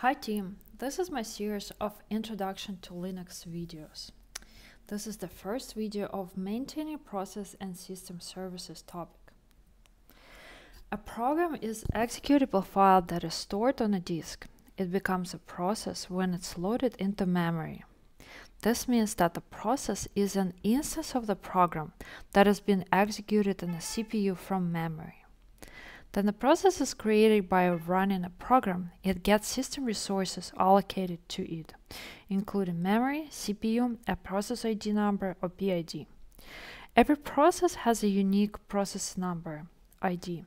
Hi team, this is my series of Introduction to Linux videos. This is the first video of Maintaining Process and System Services topic. A program is executable file that is stored on a disk. It becomes a process when it's loaded into memory. This means that the process is an instance of the program that has been executed in a CPU from memory. Then the process is created by running a program. It gets system resources allocated to it, including memory, CPU, a process ID number, or PID. Every process has a unique process number, ID.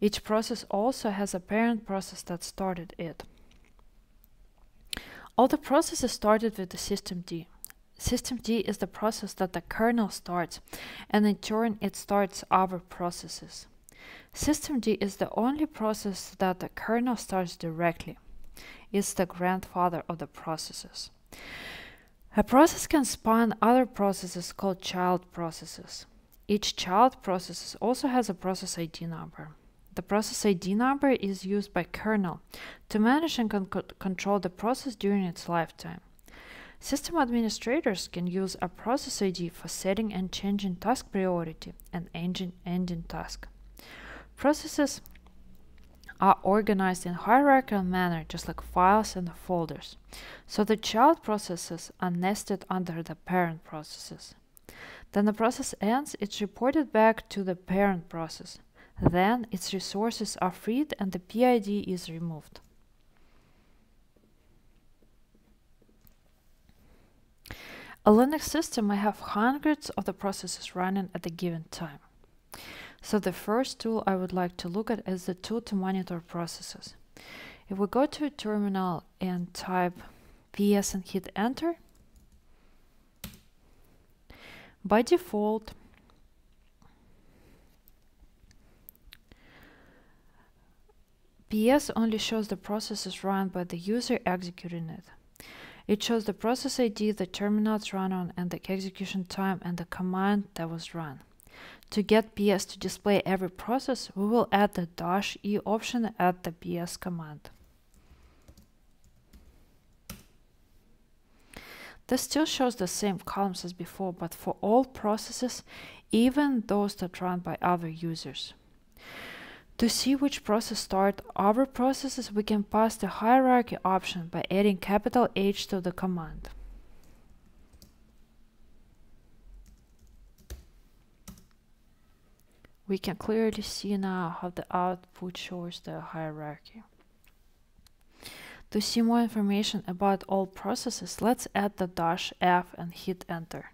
Each process also has a parent process that started it. All the processes started with the systemd. System D is the process that the kernel starts, and in turn it starts other processes. Systemd is the only process that the kernel starts directly. It's the grandfather of the processes. A process can spawn other processes called child processes. Each child process also has a process ID number. The process ID number is used by kernel to manage and con control the process during its lifetime. System administrators can use a process ID for setting and changing task priority and ending, ending task. Processes are organized in hierarchical manner just like files and folders. So the child processes are nested under the parent processes. Then the process ends, it's reported back to the parent process. Then its resources are freed and the PID is removed. A Linux system may have hundreds of the processes running at a given time. So the first tool I would like to look at is the tool to monitor processes. If we go to a terminal and type ps and hit enter, by default, PS only shows the processes run by the user executing it. It shows the process ID, the terminal it's run on, and the execution time and the command that was run. To get PS to display every process, we will add the dash E option at the PS command. This still shows the same columns as before, but for all processes, even those that run by other users. To see which process start other processes, we can pass the hierarchy option by adding capital H to the command. We can clearly see now how the output shows the hierarchy. To see more information about all processes, let's add the dash F and hit enter.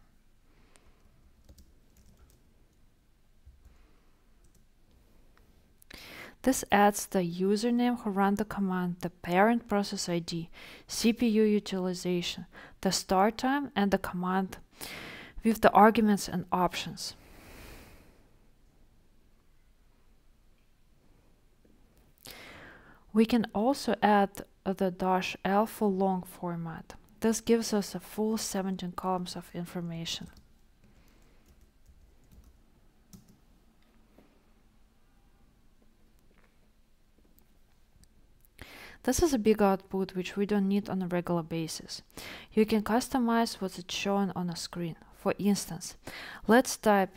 This adds the username who ran the command, the parent process ID, CPU utilization, the start time, and the command with the arguments and options. We can also add the dash L for long format. This gives us a full 17 columns of information. This is a big output which we don't need on a regular basis. You can customize what's shown on a screen. For instance, let's type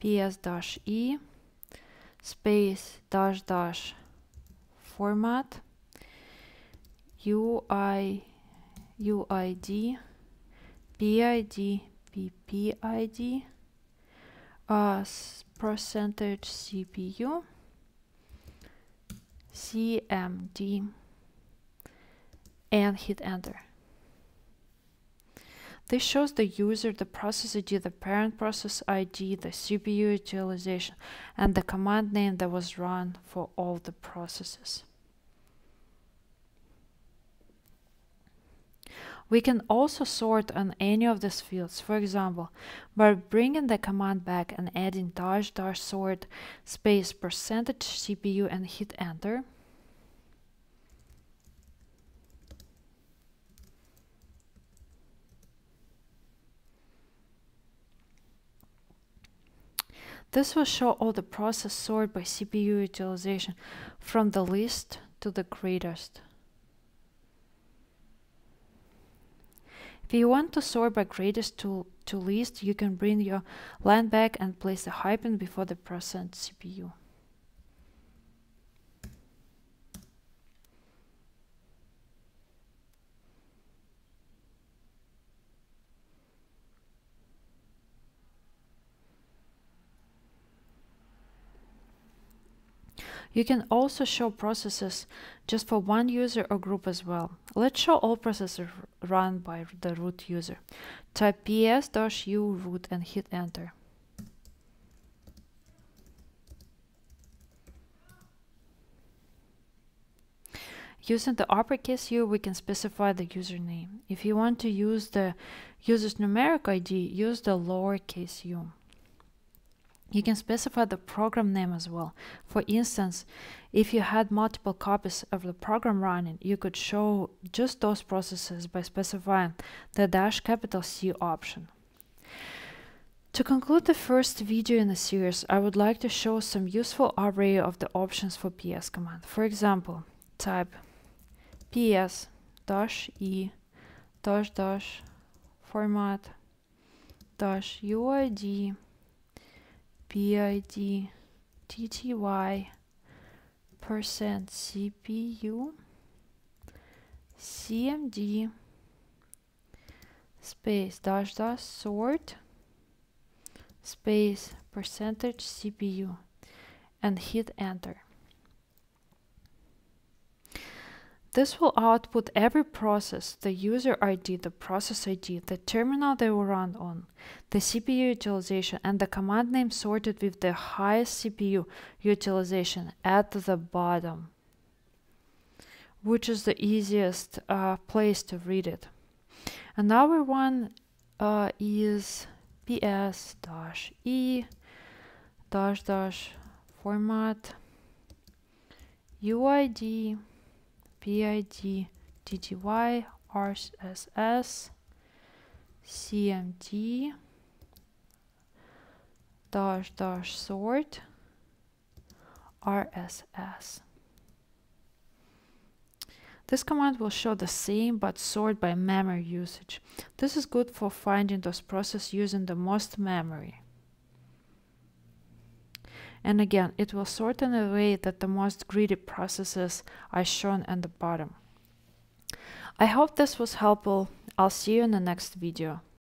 ps-e space dash dash format UI UID PID PPID as percentage CPU CMD and hit enter. This shows the user, the process ID, the parent process ID, the CPU utilization, and the command name that was run for all the processes. We can also sort on any of these fields, for example, by bringing the command back and adding dash dash sort space percentage CPU and hit enter. This will show all the process sorted by CPU utilization from the least to the greatest. If you want to sort by greatest to, to least, you can bring your line back and place a hyphen before the percent CPU. You can also show processes just for one user or group as well. Let's show all processes run by the root user. Type ps-u root and hit enter. Using the uppercase U, we can specify the username. If you want to use the user's numeric ID, use the lowercase u. You can specify the program name as well. For instance, if you had multiple copies of the program running, you could show just those processes by specifying the dash capital C option. To conclude the first video in the series, I would like to show some useful array of the options for ps command. For example, type ps dash e dash dash format dash uid PID TTY percent CPU CMD space dash dash sort space percentage CPU and hit enter. This will output every process, the user ID, the process ID, the terminal they will run on, the CPU utilization, and the command name sorted with the highest CPU utilization at the bottom, which is the easiest uh, place to read it. Another one uh, is ps-e dash dash format uid PID, RSS, CMD, dash dash sort, RSS. This command will show the same but sort by memory usage. This is good for finding those processes using the most memory. And again, it will sort in a way that the most greedy processes are shown at the bottom. I hope this was helpful. I'll see you in the next video.